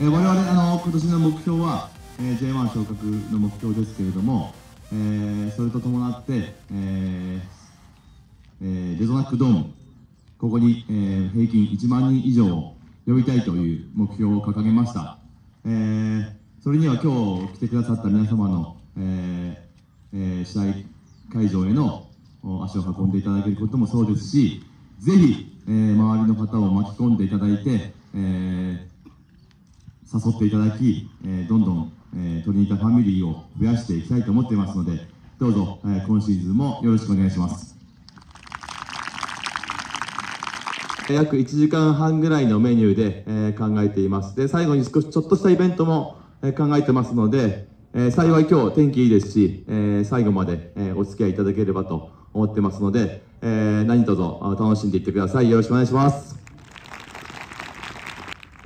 えー、我々あの今年の目標は、えー、J1 昇格の目標ですけれども、えー、それと伴って、えーえー、レゾナックドームここに、えー、平均1万人以上を呼びたいという目標を掲げました、えー、それには今日来てくださった皆様の、えーえー、試合会場への足を運んでいただけることもそうですしぜひ、えー、周りの方を巻き込んでいただいて、えー、誘っていただき、えー、どんどん、えー、トリニータファミリーを増やしていきたいと思っていますのでどうぞ、えー、今シーズンもよろしくお願いします約1時間半ぐらいのメニューで、えー、考えていますで最後に少しちょっとしたイベントも、えー、考えてますので、えー、幸い今日天気いいですし、えー、最後まで、えー、お付き合いいただければと思ってますので、えー、何卒楽しんでいってください。よろしくお願いします。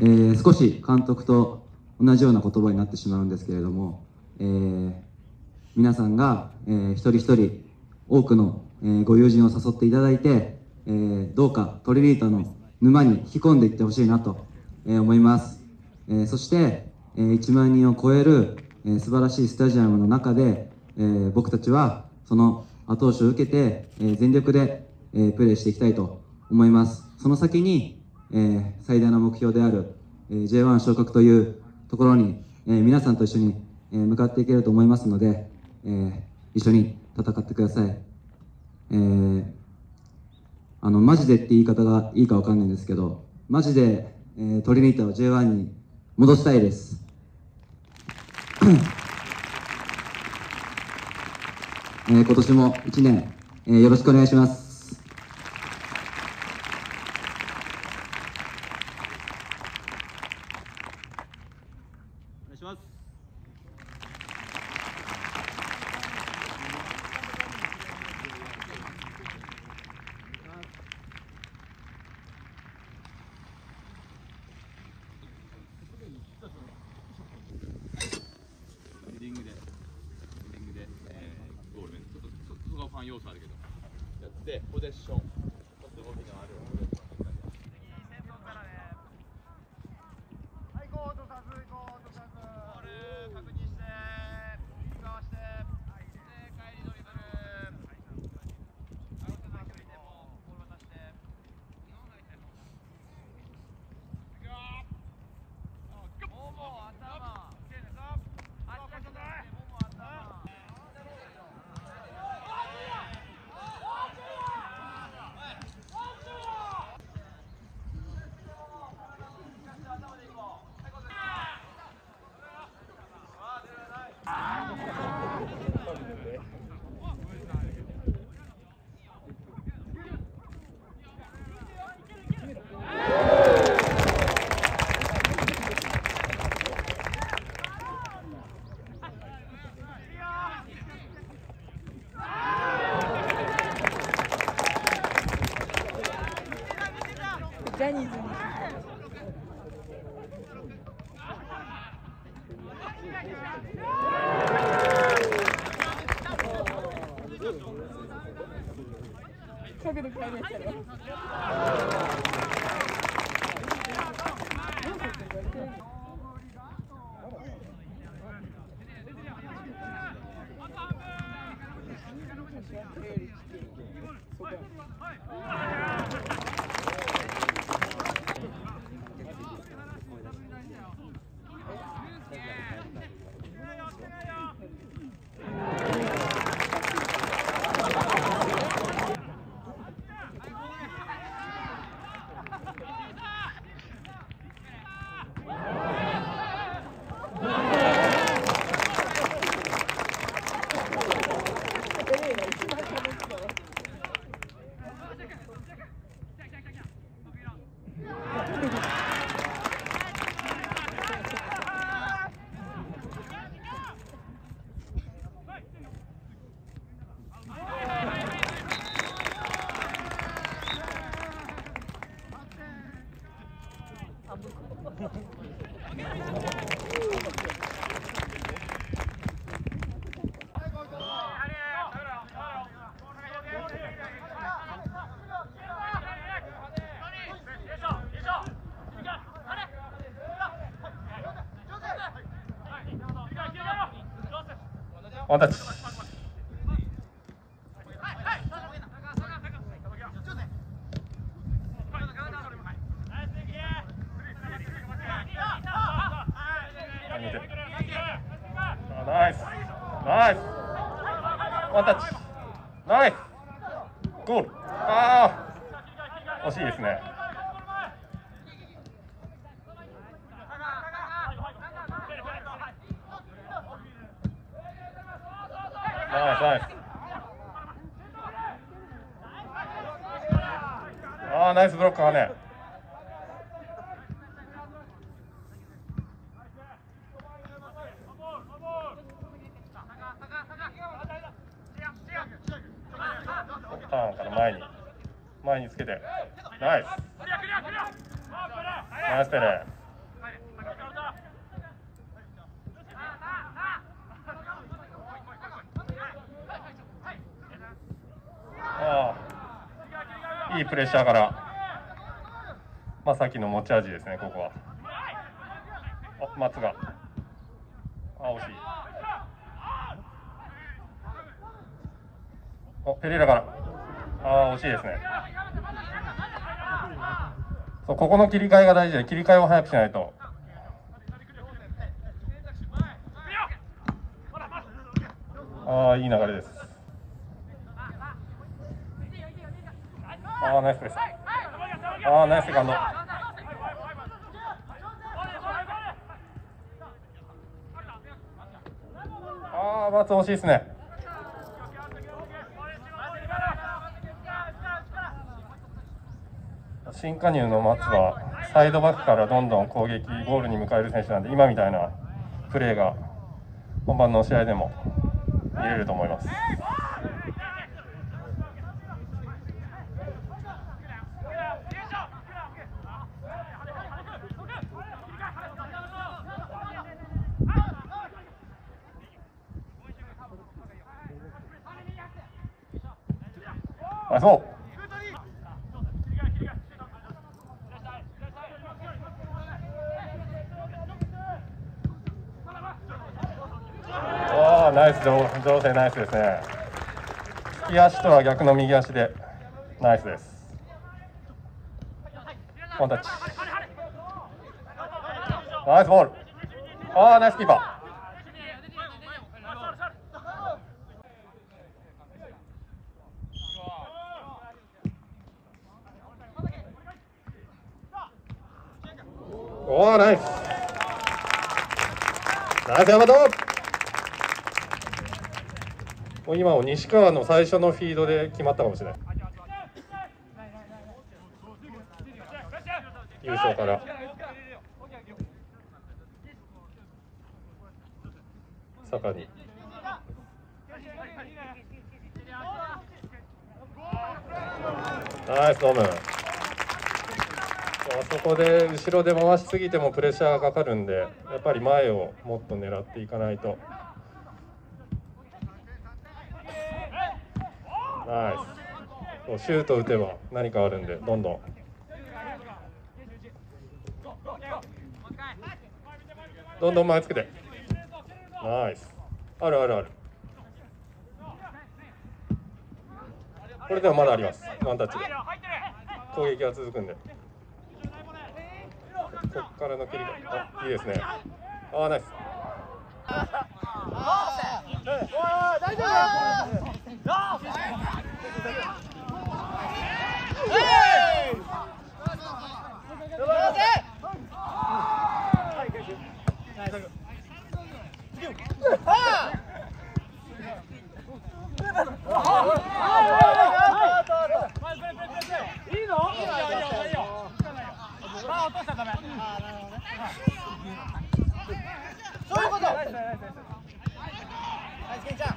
えー、少し監督と同じような言葉になってしまうんですけれども、えー、皆さんが、えー、一人一人多くの、えー、ご友人を誘っていただいて、えー、どうかトリリータの沼に引き込んでいってほしいなと、えー、思います、えー、そして、えー、1万人を超える、えー、素晴らしいスタジアムの中で、えー、僕たちはその後押しを受けて、えー、全力で、えー、プレーしていきたいと思います。その先に、えー、最大の目標である、えー、J1 昇格というところに、えー、皆さんと一緒に、えー、向かっていけると思いますので、えー、一緒に戦ってください。えー、あの、マジでって言い方がいいかわかんないんですけど、マジで、えー、トリニータを J1 に戻したいです。えー、今年も1年、えー、よろしくお願いします。お願いします。ヘディングで、ヘディングで、えー、ゴール目ちょっとそそこがファン要素あるけど、やって、ポゼッション、ちょっと動きのあるポゼッションしっかりはい、ゴートさず、ゴートさず。ボール確認して、右側して、で、帰りドリブル。アウトの距離でもボール渡して。日本がいても。いくよもも頭。足だけでもも頭。ジャニ我的。ああナイスブロックはね。ターンから前に前につけて。ナイス。ナイスプレああ。いいプレッシャーから。まあさっきの持ち味ですねここは。あ松が。あ惜しい。おペレイラから。ああ惜しいですね。そうここの切り替えが大事で切り替えを早くしないと。ああいい流れです。ああナイスプレス。ああナイスセカンドああ松惜しいですね新加入の松はサイドバックからどんどん攻撃ゴールに迎える選手なんで今みたいなプレーが本番の試合でも見れると思います。あそうああナイス上上手ナイスですね。利き足とは逆の右足で。ナイスです。ワンタッチ。ナイスボール。ああナイスキーパー。おおナイス。ナイス山本もう今も西川の最初のフィードで決まったかもしれない。優勝から。坂に。ナイスノム。あそこで後ろで回しすぎてもプレッシャーがかかるんでやっぱり前をもっと狙っていかないと。ナイスシュート打てば何かあるんでどんどんどんどん前つけてナイス。あるあるあるこれでもまだありますワンタッチで攻撃は続くんでこっからの切り替えあいいですねあーナイス大丈夫ナイスケンちゃん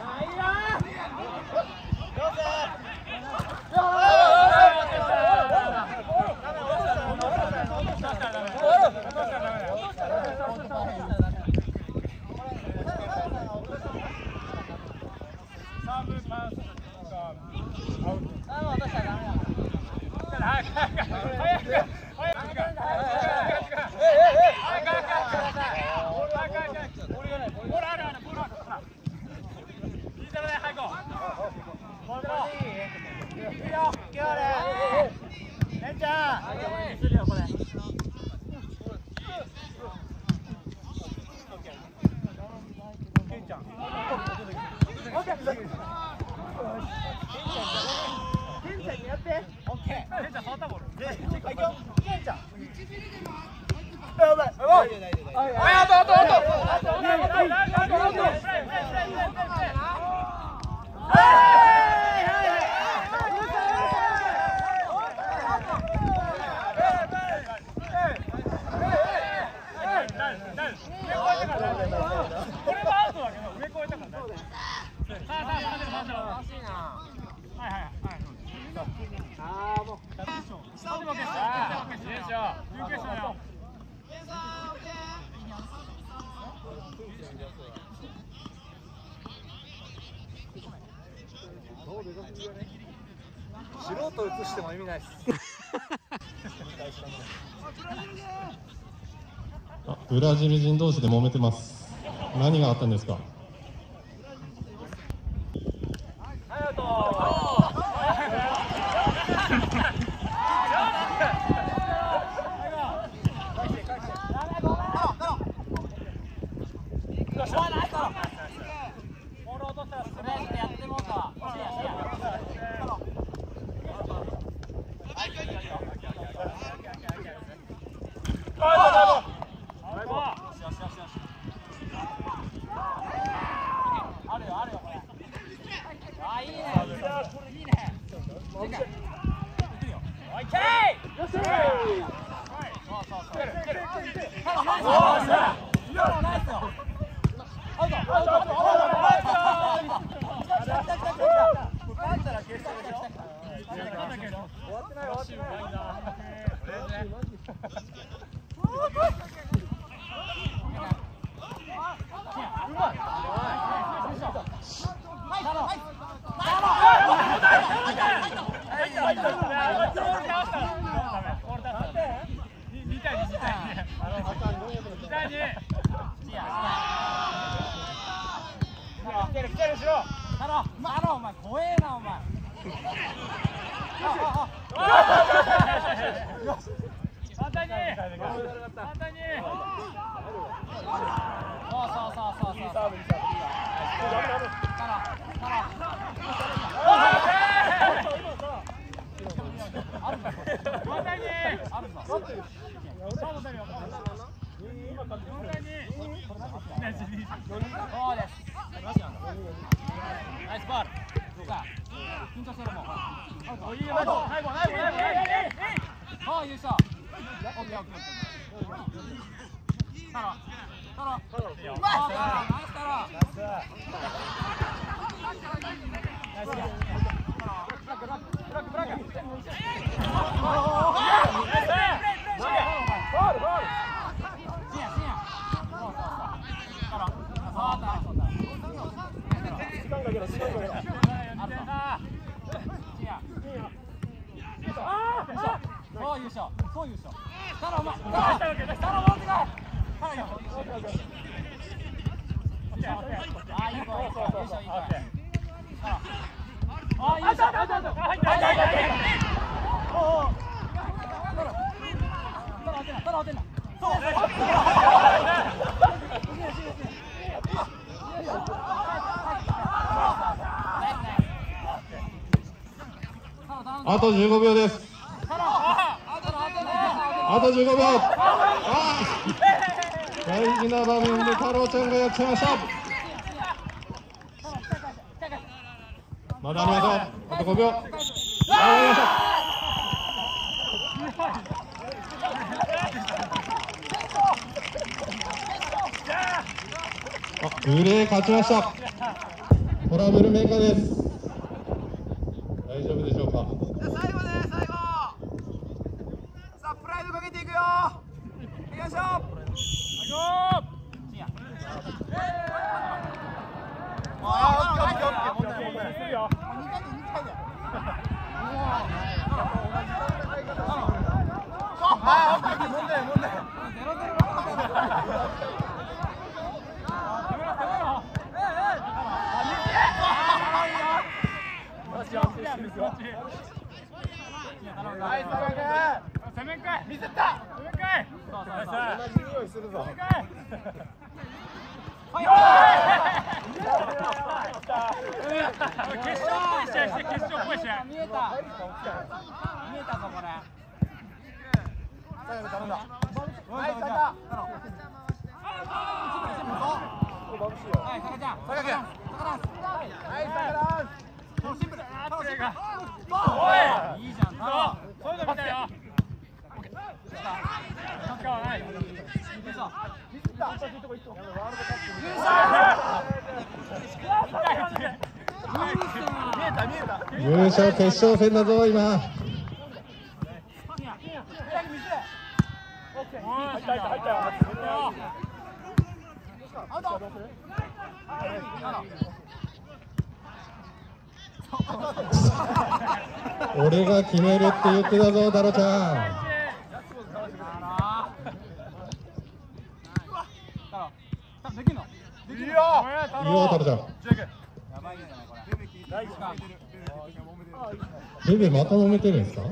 资料过来。素人映しても意味ないです。あブラジル人同士で揉めてます。何があったんですかボール落としたらストレートでやってもうかシェアシェアあるよあるよこれあいいねいいねおいけいよしそうそうそういけるいける今のナイスよアウトアウトアウトアウト来た来た来た来た来た帰ったら決勝でしょ終わってない後ろ太郎太郎お前怖えなお前簡単に簡単にそうそうそうそうそうそうそうですナイスボールそうか緊張してるもんおいいよ最後最後最後最後そう優勝オッケーオッケーオッケー太郎太郎太郎ナイス太郎ナイスナイスブラックブラックブラックブラックナイスボールボールシンヤシンヤそうそうそう太郎そう太郎そう太郎そう優勝そう優勝太郎お前太郎太郎戻ってこい太郎よあいいいい子優勝いい子太郎あ優勝入った入った入った入ったおおお太郎太郎当てな太郎当てなそうあと15秒です。と15秒。あ大事な場面で太郎ちゃんがやっちゃいました。まだありません。あと5秒。ありましたあグレー勝ちました。トラブルメーカーです。見えたぞこれんはいはいちゃんはいいいいじゃんいい。入った入った。よ俺が決めるって言ってたぞ太郎ちゃいいよんいいよ太郎ちゃんベベまた揉めてるんですか？はい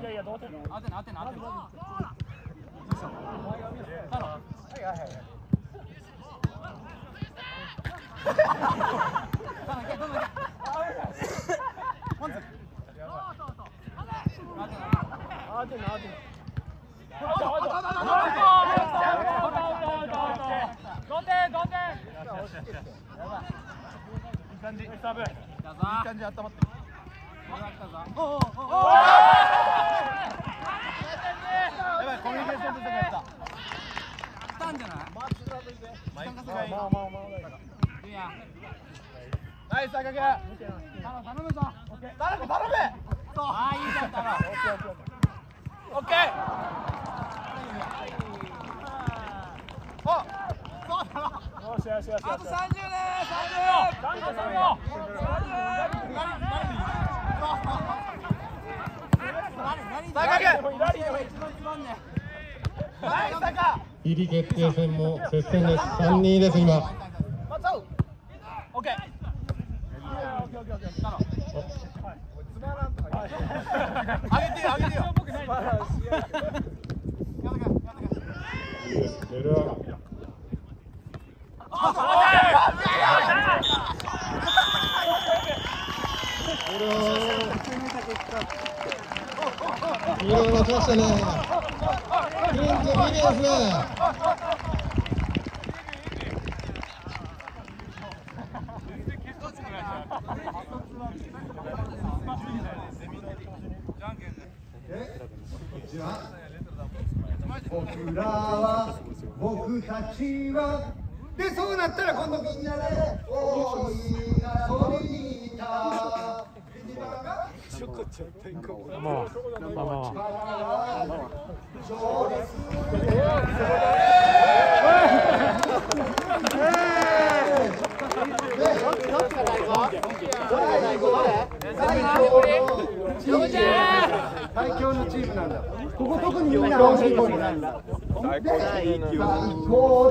いやいや同点当てな当てな当てな同点同点いい感じサーブいい感じ温まってや。ばいコミュニケーション不足や。った来たんじゃないマイクがいいナイス赤毛頼むぞ頼む頼むああいいじオッケーおそうだろよしよしよしあと30ね30 30 30坂毛ナイス坂入り決定戦も接戦です3-2です今オッケー上げてよ上げてよいいですレルアこれはいいの待ちましたねクリンズいいですね僕らは僕たちはでそうなったら今度みんなで最強のチームなんだここ特にみんな最高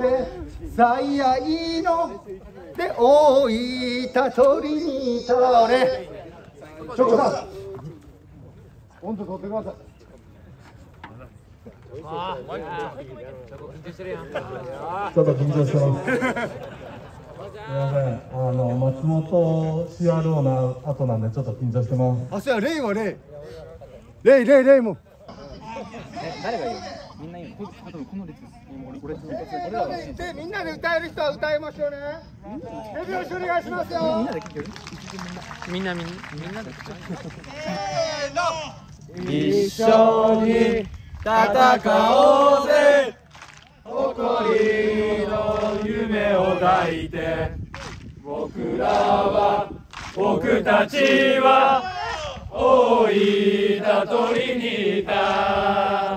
で最愛ので大分鳥にいた俺ちょっとさ温度取ってくださいちょっと緊張してます。すみません、あの松本 CRO の後なんでちょっと緊張してます。あ、そうや、レイはレイ。レイレイレイも。でみんなで歌える人は歌いましょうね。手拍子お願いしますよ。みんなで一緒に戦おうぜ。誇りの夢を抱いて。僕らは僕たちは大分鳥にいた。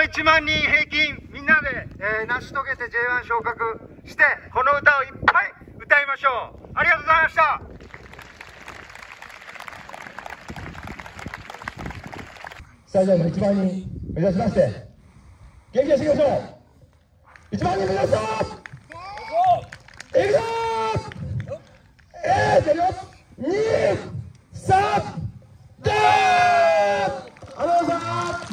と1万人平均みんなで、えー成し遂げて J1 昇格してこの歌をいっぱい歌いましょう。ありがとうございました。スタジアム1万人目指しまして元気出していきましょう。1万人目指すぞいくぞえー、じゃあよ2 3でーありがとうございます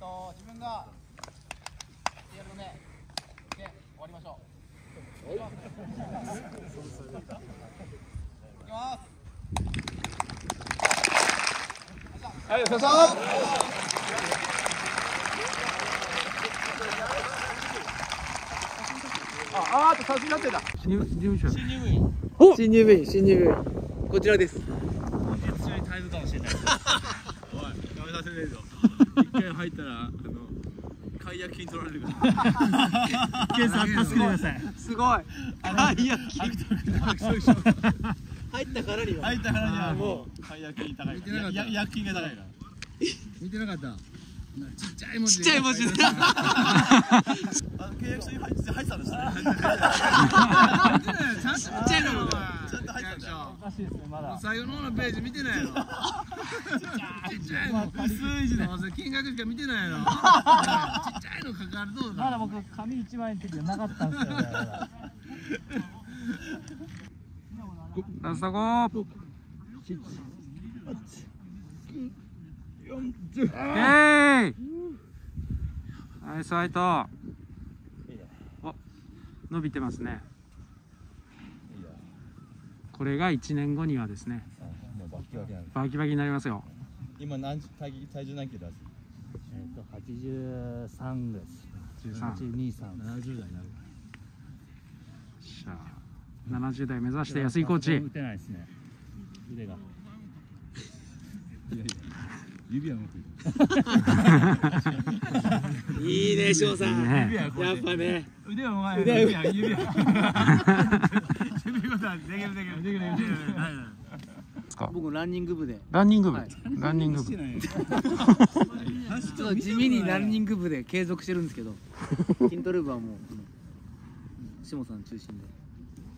と自分がやるので、で終わりましょう。いきます。しましょうああと写真なってた新入部員新入部員新入部員こちらです本日中に退部かもしれないおいやめさせねえぞ一回入ったらあの解約金取られるからケンさん助けてくださいすごい解約金入ったからには入ったからにはもう解約金高いから約金が高いからちっちゃい文字で。最後の方のページ見てないやろちっちゃいの。薄い字の金額しか見てないやろちっちゃいのかかるとまだ僕紙一枚の時はなかったんですよ。ラストゴー。イェーイナイスファイトお伸びてますね。これが1年後にはですね。バキバキになりますよ。今何体体重何キロだえっと83です。13 823 70代になる。しゃ。あ70代目指して安井コーチ。打てないですね。腕が指は向くいいね翔さん。やっぱね。腕はうまい腕は指は指は指ことはできるできるできるできる僕ランニング部で。ランニング部、はい。ランニング部。ちょっと地味にランニング部で継続してるんですけど 筋トレ部はもう下さん中心で。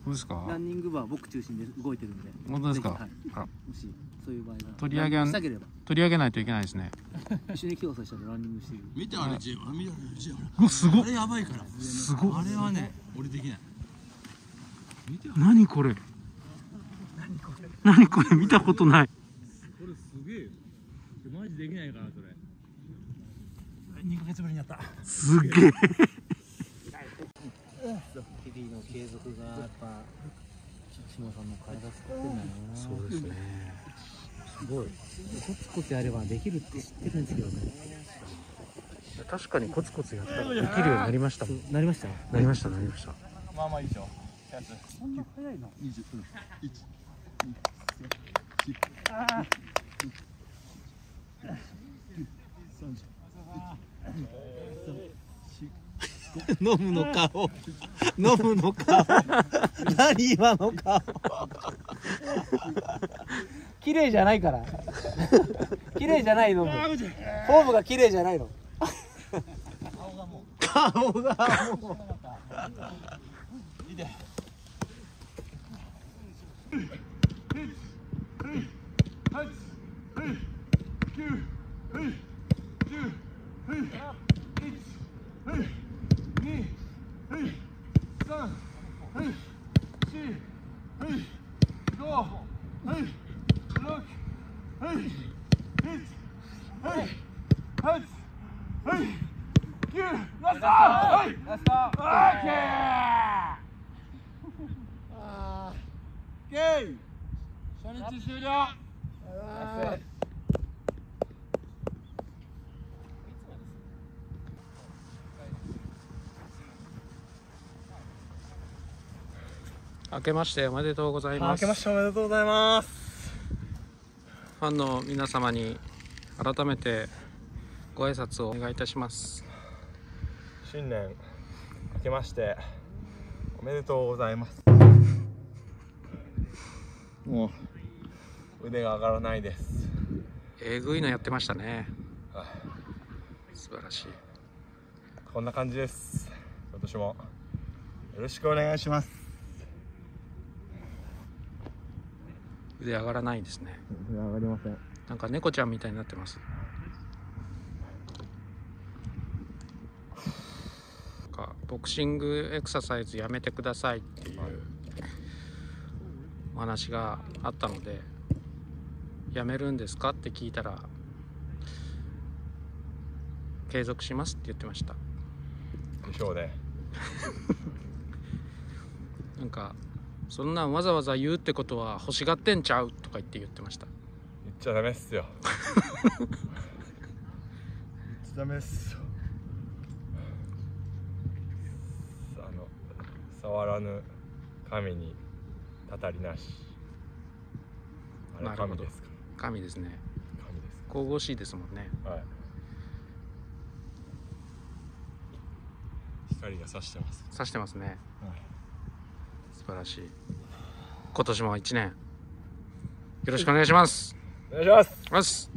そうですか？ランニング部は僕中心で動いてるんで。本当ですか？はい。もしそういう場合が取り上げしたければ。取り上げないといけないですね。一緒に来てくださいしたらランニングしてる見てあれジ見てあれジうわすごっ。あれやばいから。すごっ。あれはね俺できない。何これ。何これ。見たことない。これすげえよ。マジできないからそれ。2ヶ月ぶりにやった。すげえ。日々の継続がやっぱ下さんの体作ってんだよなそうですね。すごいコツコツやればできるって知ってるんですけどね確かにコツコツやったらできるよ。うになりましたなりましたなりましたなりましたまあまあい。い。でしょそんな早い。の飲むの顔 飲むの顔 何今の顔綺麗じゃないから。綺麗じゃないの。もフォームが綺麗じゃないの。顔がもう。初明けましておめでとうございます。明けましておめでとうございます。ファンの皆様に改めてご挨拶をお願いいたします。新年明けましておめでとうございます。もう腕が上がらないです。えぐいのやってましたね。素晴らしい。こんな感じです。今年もよろしくお願いします腕上がらないですね。腕上がりません。なんか猫ちゃんみたいになってます。なんかボクシングエクササイズやめてくださいっていうお話があったのでやめるんですかって聞いたら継続しますって言ってました。でしょうね。なんかそんなんわざわざ言うってことは欲しがってんちゃうとか言って言ってました。言っちゃダメっすよ。言っちゃダメっすよ。あの触らぬ神にたたりなし。あれなるほど。神ですか？神ですね。神です神々しいですもんね。はい。光が差してます。指してますね。はい素晴らしい。今年も一年。よろしくお願いします。お願いします。ます